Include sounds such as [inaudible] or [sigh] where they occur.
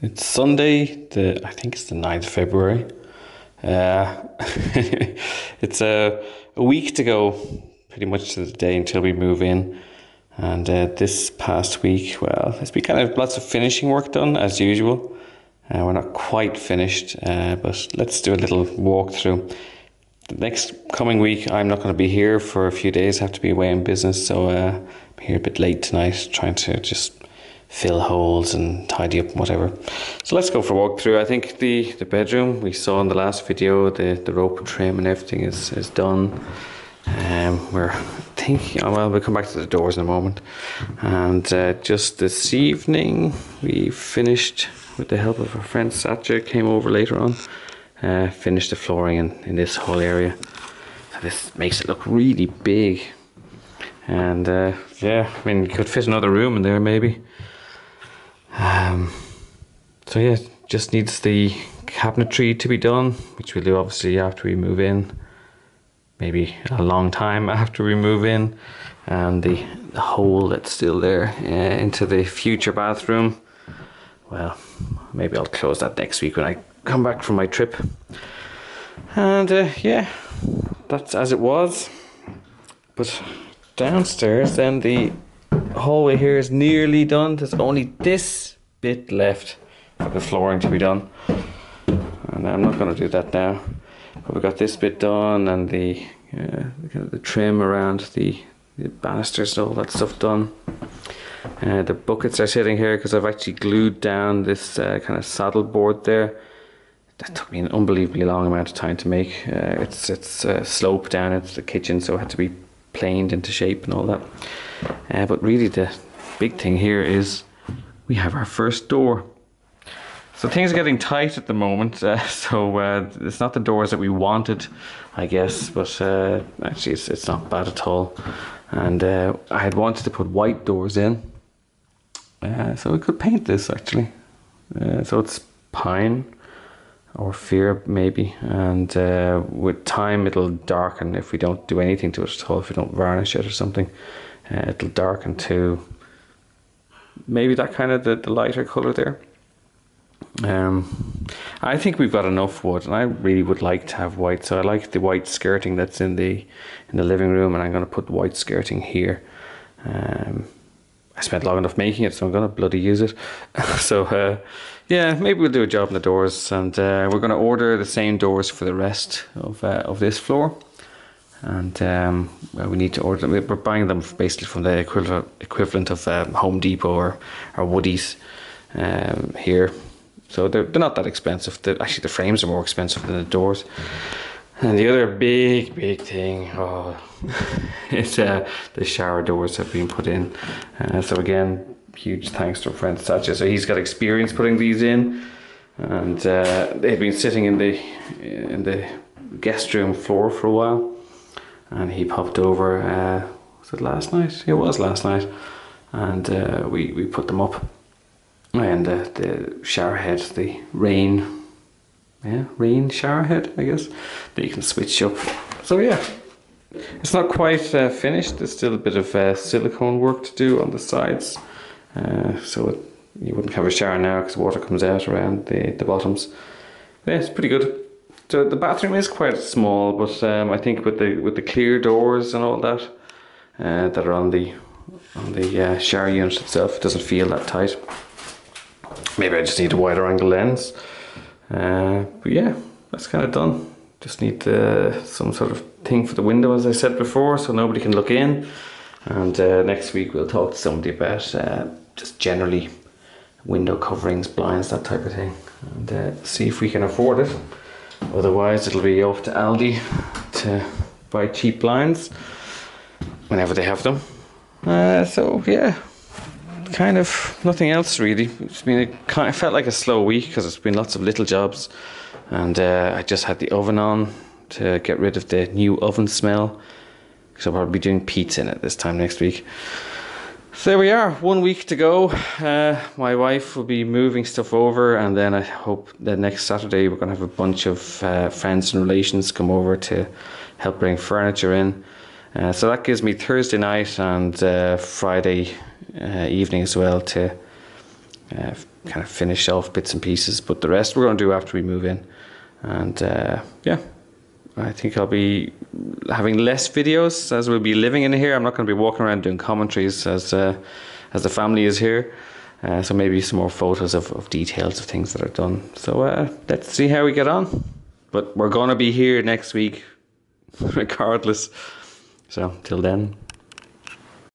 It's Sunday, the I think it's the 9th of February. Uh, [laughs] it's a, a week to go, pretty much to the day until we move in. And uh, this past week, well, it's been kind of lots of finishing work done as usual. Uh, we're not quite finished, uh, but let's do a little walkthrough. The next coming week, I'm not going to be here for a few days. I have to be away in business, so uh, I'm here a bit late tonight, trying to just fill holes and tidy up whatever. So let's go for a walkthrough. I think the, the bedroom we saw in the last video, the, the rope trim and everything is, is done. Um, we're thinking, oh, well, we'll come back to the doors in a moment. And uh, just this evening, we finished with the help of our friend Satya, came over later on, uh, finished the flooring in, in this whole area. So this makes it look really big. And uh, yeah, I mean, you could fit another room in there maybe. Um, so yeah, just needs the cabinetry to be done, which we'll do obviously after we move in. Maybe a long time [laughs] after we move in, and the, the hole that's still there uh, into the future bathroom. Well, maybe I'll close that next week when I come back from my trip. And uh, yeah, that's as it was. But downstairs, then the hallway here is nearly done. There's only this bit left for the flooring to be done. And I'm not going to do that now. But we got this bit done and the uh, kind of the trim around the, the banisters and all that stuff done. Uh, the buckets are sitting here because I've actually glued down this uh, kind of saddle board there. That took me an unbelievably long amount of time to make. Uh, it's it's uh, slope down into the kitchen, so it had to be planed into shape and all that. Uh, but really, the big thing here is we have our first door. So things are getting tight at the moment. Uh, [laughs] so uh, it's not the doors that we wanted, I guess, but uh, actually it's, it's not bad at all. And uh, I had wanted to put white doors in, uh, so we could paint this actually. Uh, so it's pine or fir maybe, and with time it'll darken if we don't do anything to it at all. If we don't varnish it or something, it'll darken to maybe that kind of the, the lighter color there. Um, I think we've got enough wood, and I really would like to have white. So I like the white skirting that's in the in the living room, and I'm going to put white skirting here. Um, I spent long enough making it, so I'm going to bloody use it. [laughs] so uh, yeah, maybe we'll do a job in the doors, and uh, we're going to order the same doors for the rest of uh, of this floor. And um, we need to order them. We're buying them basically from the equivalent equivalent of um, Home Depot or or Woodie's um, here so they're, they're not that expensive. They're, actually, the frames are more expensive than the doors. And the other big, big thing, oh, [laughs] it's uh, the shower doors have been put in. Uh, so again, huge thanks to our friend Satya. So he's got experience putting these in, and uh, they've been sitting in the in the guest room floor for a while. And he popped over. Uh, was it last night? It was last night, and uh, we we put them up and the, the shower head, the rain, yeah, rain shower head, I guess, that you can switch up. So yeah, it's not quite uh, finished. There's still a bit of uh, silicone work to do on the sides. Uh, so it, you wouldn't have a shower now because water comes out around the, the bottoms. Yeah, it's pretty good. So the bathroom is quite small, but um, I think with the with the clear doors and all that uh, that are on the on the uh, shower unit itself, it doesn't feel that tight. Maybe I just need a wider angle lens. Uh, but yeah, that's kind of done. Just need uh, some sort of thing for the window, as I said before, so nobody can look in. And uh, next week we'll talk to somebody about uh, just generally window coverings, blinds, that type of thing, and uh, see if we can afford it. Otherwise, it'll be off to Aldi to buy cheap blinds whenever they have them. Uh, so yeah, kind of nothing else really. It's been a, kind of felt like a slow week because it's been lots of little jobs, and uh, I just had the oven on to get rid of the new oven smell. Because I'll probably be doing pizza in it this time next week. So there we are, one week to go. Uh, my wife will be moving stuff over, and then I hope that next Saturday we're going to have a bunch of uh, friends and relations come over to help bring furniture in. Uh, so that gives me Thursday night and uh, Friday uh, evening as well to uh, kind of finish off bits and pieces. But the rest we're going to do after we move in. And yeah, I think I'll be having less videos as we'll be living in here. I'm not going to be walking around doing commentaries as uh, as the family is here. Uh, so maybe some more photos of, of details of things that are done. So uh, let's see how we get on. But we're going to be here next week, [laughs] regardless. So till then.